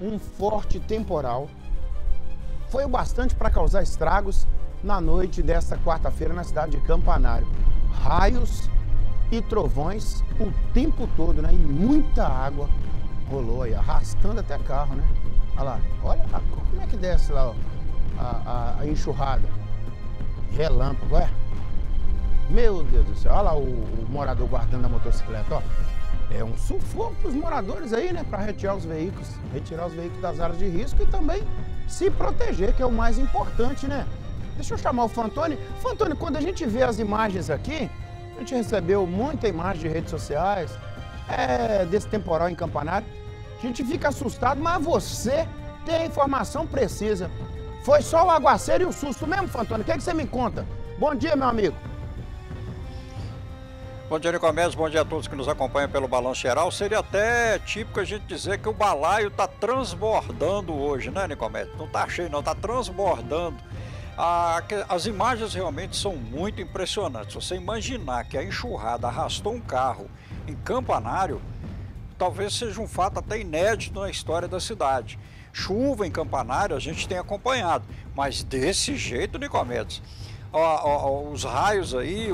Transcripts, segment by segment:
um forte temporal foi o bastante para causar estragos na noite desta quarta-feira na cidade de Campanário. Raios e trovões o tempo todo, né? E muita água rolou aí, arrastando até carro, né? Olha lá, olha como é que desce lá ó, a, a, a enxurrada. Relâmpago, é? Meu Deus do céu, olha lá o, o morador guardando a motocicleta, ó. É um sufoco para os moradores aí, né? Para retirar os veículos, retirar os veículos das áreas de risco e também se proteger, que é o mais importante, né? Deixa eu chamar o Fantoni. Fantoni, quando a gente vê as imagens aqui, a gente recebeu muita imagem de redes sociais, é, desse temporal em Campanário. A gente fica assustado, mas você tem a informação precisa. Foi só o aguaceiro e o susto mesmo, Fantoni? O que, é que você me conta? Bom dia, meu amigo. Bom dia, Nicomedes. Bom dia a todos que nos acompanham pelo Balanço Geral. Seria até típico a gente dizer que o balaio está transbordando hoje, né, Nicomedes? Não está cheio, não, está transbordando. as imagens realmente são muito impressionantes. Você imaginar que a enxurrada arrastou um carro em Campanário, talvez seja um fato até inédito na história da cidade. Chuva em Campanário a gente tem acompanhado, mas desse jeito, Nicomedes, os raios aí,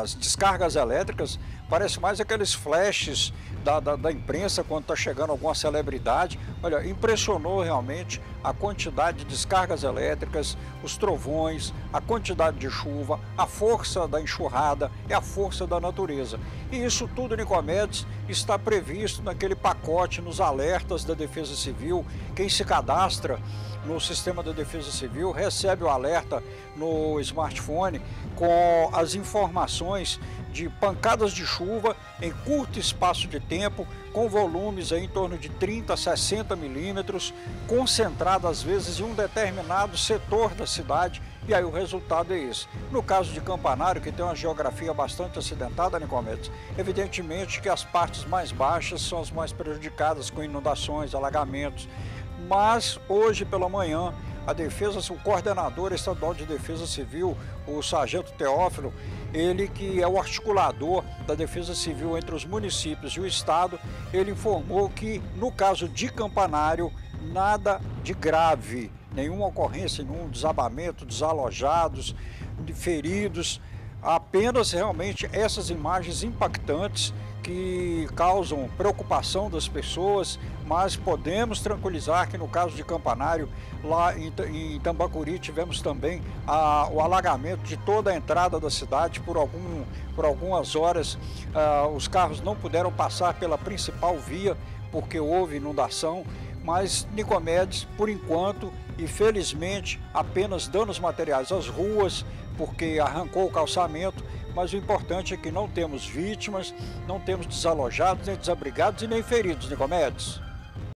as descargas elétricas, parece mais aqueles flashes da, da, da imprensa quando está chegando alguma celebridade. Olha, impressionou realmente a quantidade de descargas elétricas, os trovões, a quantidade de chuva, a força da enxurrada e a força da natureza. E isso tudo, Nicomedes, está previsto naquele pacote, nos alertas da Defesa Civil. Quem se cadastra no sistema da Defesa Civil recebe o alerta no smartphone com as informações de pancadas de chuva em curto espaço de tempo, com volumes em torno de 30 a 60 milímetros, concentrado às vezes em um determinado setor da cidade, e aí o resultado é esse. No caso de Campanário, que tem uma geografia bastante acidentada, Nicomedes, evidentemente que as partes mais baixas são as mais prejudicadas com inundações, alagamentos, mas hoje pela manhã a defesa, o coordenador estadual de defesa civil, o sargento Teófilo, ele que é o articulador da defesa civil entre os municípios e o estado, ele informou que no caso de Campanário, nada de grave, nenhuma ocorrência, nenhum desabamento, desalojados, feridos, apenas realmente essas imagens impactantes que causam preocupação das pessoas, mas podemos tranquilizar que no caso de Campanário, lá em, em Tambacuri, tivemos também a, o alagamento de toda a entrada da cidade por, algum, por algumas horas. Ah, os carros não puderam passar pela principal via porque houve inundação, mas Nicomedes, por enquanto, e felizmente apenas danos materiais às ruas, porque arrancou o calçamento, mas o importante é que não temos vítimas, não temos desalojados, nem desabrigados e nem feridos, Nicomedes.